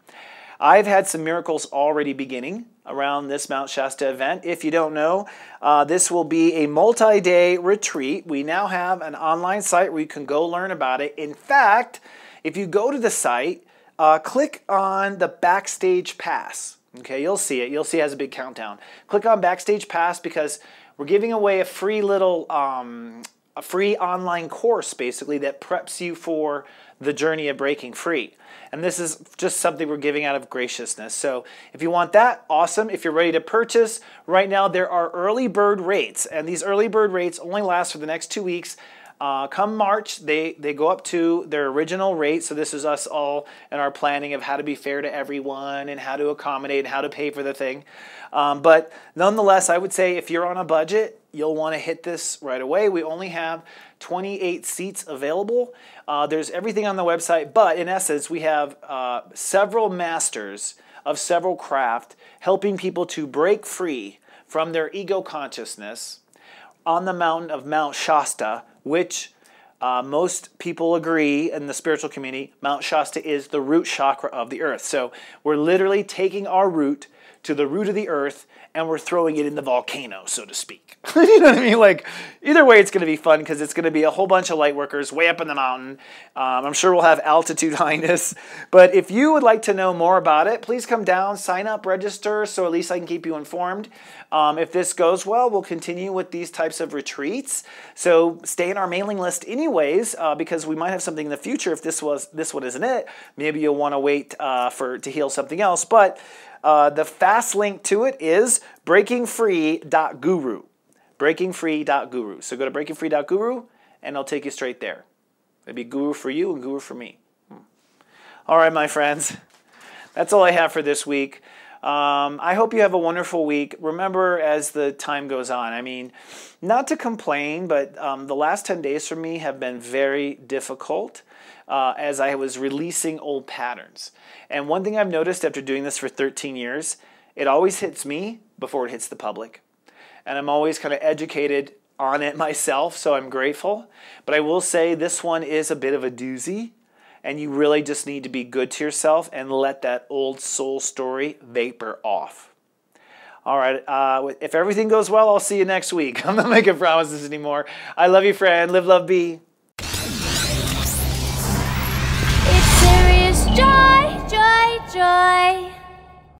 I've had some miracles already beginning around this Mount Shasta event. If you don't know, uh, this will be a multi day retreat. We now have an online site where you can go learn about it. In fact, if you go to the site, uh, click on the Backstage Pass. Okay, you'll see it. You'll see it has a big countdown. Click on Backstage Pass because we're giving away a free little, um, a free online course basically that preps you for the journey of breaking free. And this is just something we're giving out of graciousness. So if you want that, awesome. If you're ready to purchase, right now there are early bird rates. And these early bird rates only last for the next two weeks. Uh, come March, they, they go up to their original rate. So this is us all in our planning of how to be fair to everyone and how to accommodate and how to pay for the thing. Um, but nonetheless, I would say if you're on a budget, you'll want to hit this right away. We only have 28 seats available. Uh, there's everything on the website, but in essence, we have uh, several masters of several craft helping people to break free from their ego consciousness on the mountain of Mount Shasta, which uh, most people agree in the spiritual community, Mount Shasta is the root chakra of the earth. So we're literally taking our root to the root of the earth and we're throwing it in the volcano, so to speak. you know what I mean? Like, either way, it's going to be fun because it's going to be a whole bunch of light workers way up in the mountain. Um, I'm sure we'll have altitude highness. But if you would like to know more about it, please come down, sign up, register, so at least I can keep you informed. Um, if this goes well, we'll continue with these types of retreats. So stay in our mailing list, anyways, uh, because we might have something in the future. If this was this one isn't it, maybe you'll want to wait uh, for to heal something else. But uh, the fast link to it is breakingfree.guru. Breakingfree.guru. So go to breakingfree.guru and I'll take you straight there. It'd be guru for you and guru for me. Hmm. All right, my friends. That's all I have for this week. Um, I hope you have a wonderful week. Remember, as the time goes on, I mean, not to complain, but um, the last 10 days for me have been very difficult uh, as I was releasing old patterns. And one thing I've noticed after doing this for 13 years, it always hits me before it hits the public. And I'm always kind of educated on it myself, so I'm grateful. But I will say this one is a bit of a doozy, and you really just need to be good to yourself and let that old soul story vapor off. All right, uh, if everything goes well, I'll see you next week. I'm not making promises anymore. I love you, friend. Live, love, be. Joy.